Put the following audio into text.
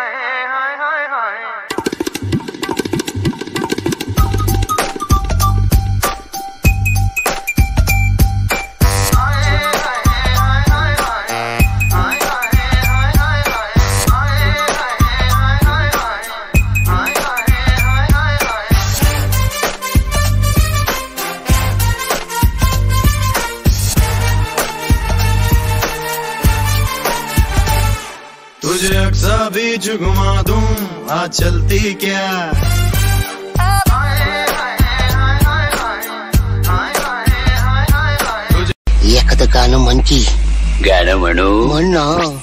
है सा भी जुगमा दू आज चलती क्या? यख मन की। गाना मनो। मनो